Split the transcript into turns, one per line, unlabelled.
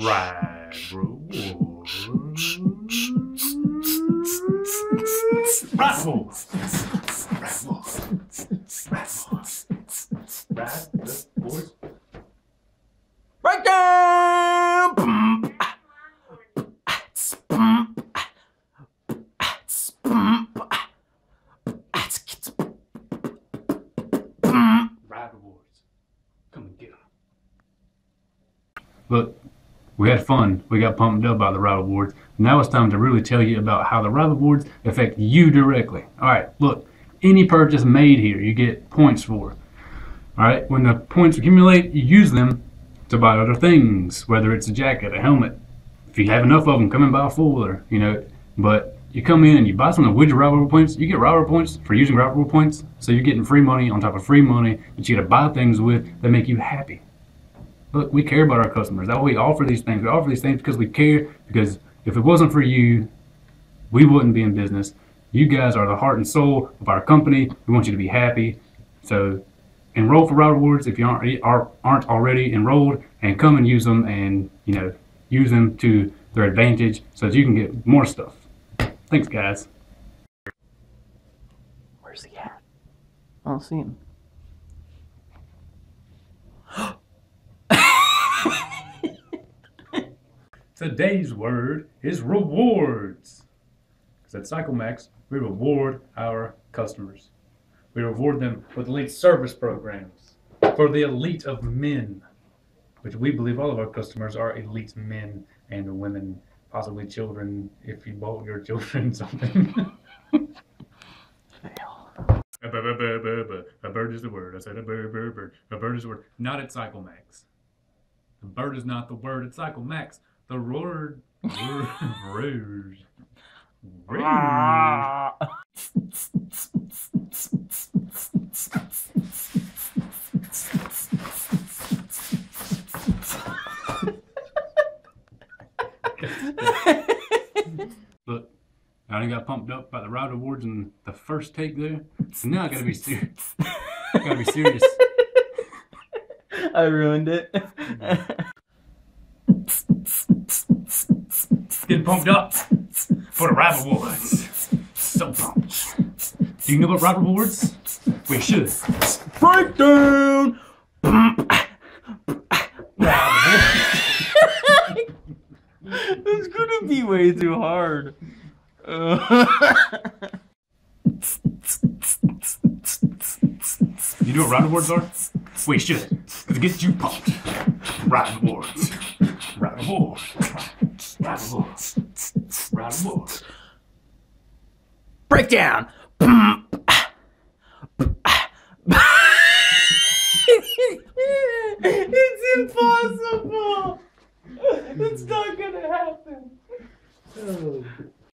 Right down. Ah. Boom.
Ride rewards. Come and get 'em. Look, we had fun. We got pumped up by the Ride Awards. Now it's time to really tell you about how the Ride Awards affect you directly. All right, look, any purchase made here, you get points for. All right, when the points accumulate, you use them to buy other things, whether it's a jacket, a helmet. If you have enough of them, come and buy a full, or you know. But you come in and you buy something with your Reward points, you get Reward points for using Reward points. So you're getting free money on top of free money that you got to buy things with that make you happy. Look, we care about our customers. That's why we offer these things. We offer these things because we care. Because if it wasn't for you, we wouldn't be in business. You guys are the heart and soul of our company. We want you to be happy. So enroll for Ride Rewards if you aren't are, aren't already enrolled, and come and use them and you know use them to their advantage so that you can get more stuff. Thanks, guys.
Where's he at? I don't see him.
Today's word is rewards. Because at CycleMax, we reward our customers. We reward them with elite service programs for the elite of men, which we believe all of our customers are elite men and women, possibly children if you bought your children something. A bird, a bird, is the word. I said a bird, bird, bird. A bird is the word. Not at CycleMax. A bird is not the word at CycleMax. The word. Word. Word. Word.
Ah.
Look, I only got pumped up by the Ride Awards in the first take there. So now I gotta be serious. I gotta be serious.
I ruined it.
Pumped up for the Ride Awards. So pumped. Do you know about Ride Awards? We should.
Breakdown. It's gonna be way too hard. Uh,
You know what Ride Awards are? We should. Because it gets you pumped. Ride Awards. Ride Awards.
Breakdown. it's impossible. It's not gonna happen. Oh,